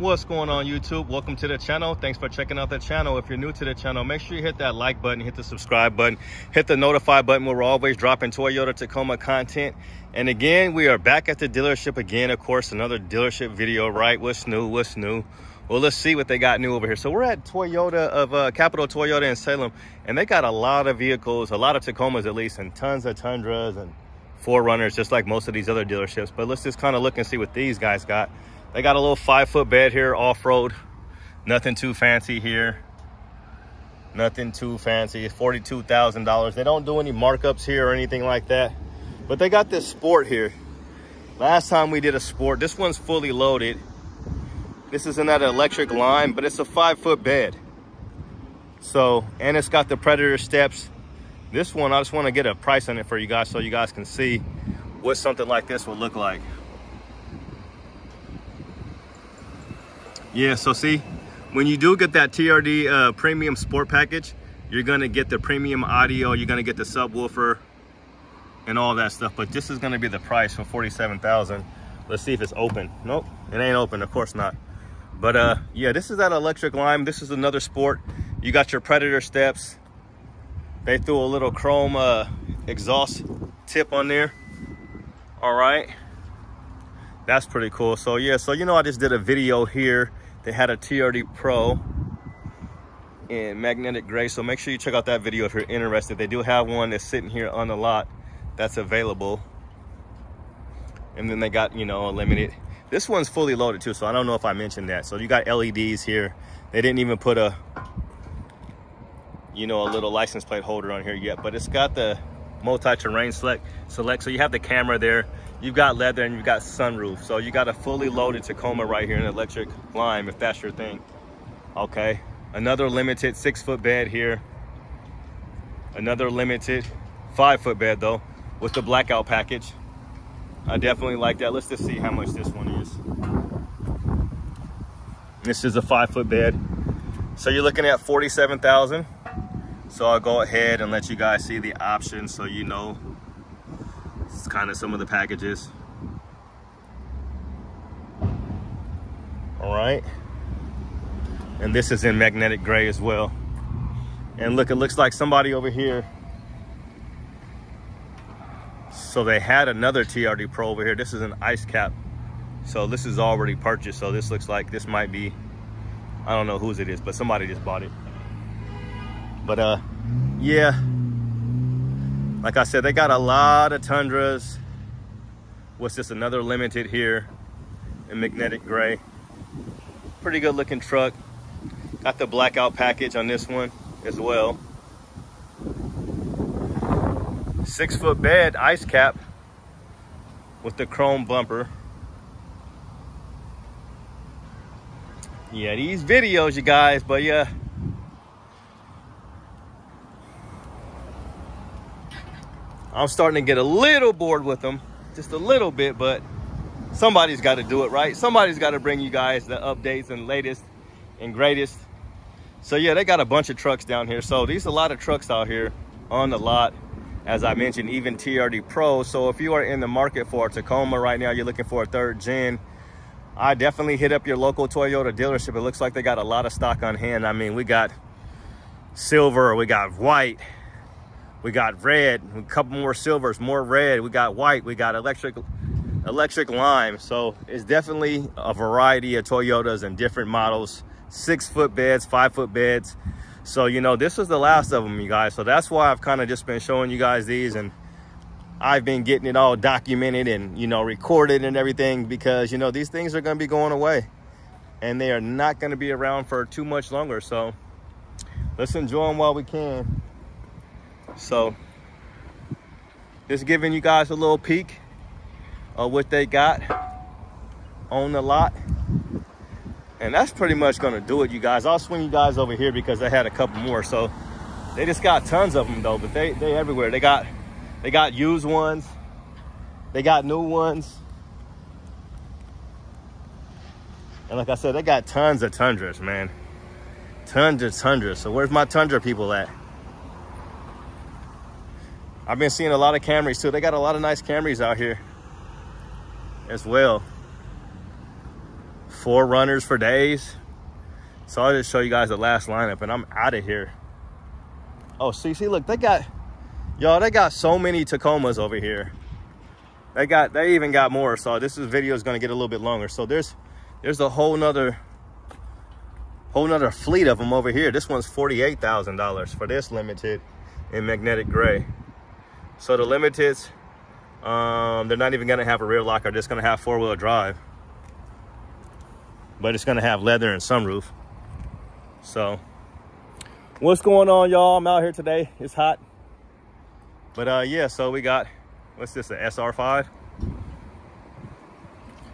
what's going on youtube? Welcome to the channel. Thanks for checking out the channel. If you're new to the channel make sure you hit that like button hit the subscribe button hit the notify button. We're always dropping toyota tacoma content. And again we are back at the dealership again. Of course another dealership video right? What's new? What's new? Well let's see what they got new over here. So we're at toyota of uh Capitol Toyota in salem and they got a lot of vehicles a lot of tacomas at least and tons of tundras and 4Runners just like most of these other dealerships. But let's just kind of look and see what these guys got they got a little five foot bed here, off-road. Nothing too fancy here. Nothing too fancy. It's $42,000. They don't do any markups here or anything like that. But they got this sport here. Last time we did a sport, this one's fully loaded. This is that electric lime, but it's a five foot bed. So, and it's got the Predator steps. This one, I just want to get a price on it for you guys so you guys can see what something like this would look like. Yeah, so see, when you do get that TRD uh, premium sport package, you're gonna get the premium audio, you're gonna get the subwoofer and all that stuff. But this is gonna be the price for 47,000. Let's see if it's open. Nope, it ain't open, of course not. But uh, yeah, this is that electric lime. This is another sport. You got your Predator steps. They threw a little chrome uh, exhaust tip on there. All right that's pretty cool. So yeah so you know i just did a video here. They had a trd pro in magnetic gray. So make sure you check out that video if you're interested. They do have one that's sitting here on the lot that's available. And then they got you know a limited. this one's fully loaded too so i don't know if i mentioned that. So you got leds here. They didn't even put a you know a little license plate holder on here yet but it's got the multi-terrain select select. So you have the camera there. You've got leather and you've got sunroof. So you got a fully loaded tacoma right here in electric lime if that's your thing. Okay. Another limited six foot bed here. Another limited five foot bed though with the blackout package. I definitely like that. Let's just see how much this one is. This is a five foot bed. So you're looking at 47,000 so I'll go ahead and let you guys see the options so you know it's kind of some of the packages. All right. And this is in magnetic gray as well. And look, it looks like somebody over here. So they had another TRD Pro over here. This is an ice cap. So this is already purchased. So this looks like this might be, I don't know whose it is, but somebody just bought it. But uh, yeah, like I said, they got a lot of Tundras. What's this, another limited here in magnetic gray. Pretty good looking truck. Got the blackout package on this one as well. Six foot bed, ice cap with the chrome bumper. Yeah, these videos, you guys, but yeah, I'm starting to get a little bored with them, just a little bit, but somebody's got to do it, right? Somebody's got to bring you guys the updates and latest and greatest. So yeah, they got a bunch of trucks down here. So these are a lot of trucks out here on the lot. As I mentioned, even TRD Pro. So if you are in the market for a Tacoma right now, you're looking for a third gen, I definitely hit up your local Toyota dealership. It looks like they got a lot of stock on hand. I mean, we got silver, we got white, we got red, a couple more silvers, more red. We got white, we got electric electric lime. So it's definitely a variety of Toyotas and different models. Six foot beds, five foot beds. So, you know, this is the last of them, you guys. So that's why I've kind of just been showing you guys these and I've been getting it all documented and, you know, recorded and everything because, you know, these things are going to be going away and they are not going to be around for too much longer. So let's enjoy them while we can. So just giving you guys a little peek of what they got on the lot. And that's pretty much gonna do it, you guys. I'll swing you guys over here because I had a couple more. So they just got tons of them though, but they they everywhere. They got they got used ones, they got new ones. And like I said, they got tons of Tundras, man. Tons of Tundras. So where's my Tundra people at? I've been seeing a lot of Camrys too. They got a lot of nice Camrys out here as well. 4Runners for days. So I'll just show you guys the last lineup and I'm out of here. Oh, see, see, look, they got, y'all, they got so many Tacomas over here. They got, they even got more. So this is, video is gonna get a little bit longer. So there's, there's a whole nother, whole nother fleet of them over here. This one's $48,000 for this limited in magnetic gray. So the limiteds, um, they're not even gonna have a rear lock. They're just gonna have four wheel drive. But it's gonna have leather and sunroof. So what's going on y'all? I'm out here today. It's hot. But uh, yeah, so we got, what's this, the SR5?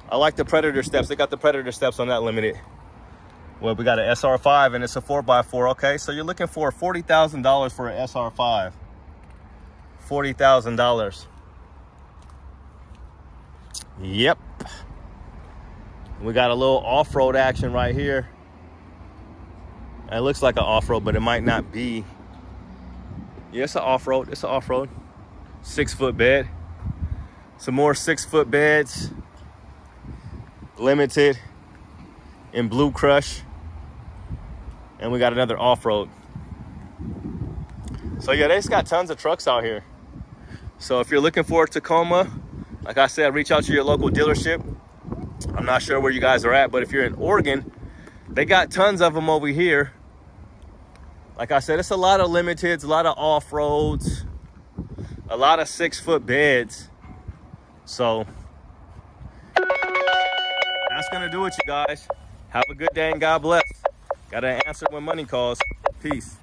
I like the Predator steps. They got the Predator steps on that limited. Well, we got an SR5 and it's a 4x4. Okay, so you're looking for $40,000 for an SR5. $40,000. Yep. We got a little off-road action right here. It looks like an off-road, but it might not be. Yeah, it's an off-road. It's an off-road. Six-foot bed. Some more six-foot beds. Limited in Blue Crush. And we got another off-road. So yeah, they just got tons of trucks out here. So if you're looking for a Tacoma, like I said, reach out to your local dealership. I'm not sure where you guys are at, but if you're in Oregon, they got tons of them over here. Like I said, it's a lot of limiteds, a lot of off-roads, a lot of six-foot beds. So that's gonna do it, you guys. Have a good day and God bless. Gotta answer when money calls. Peace.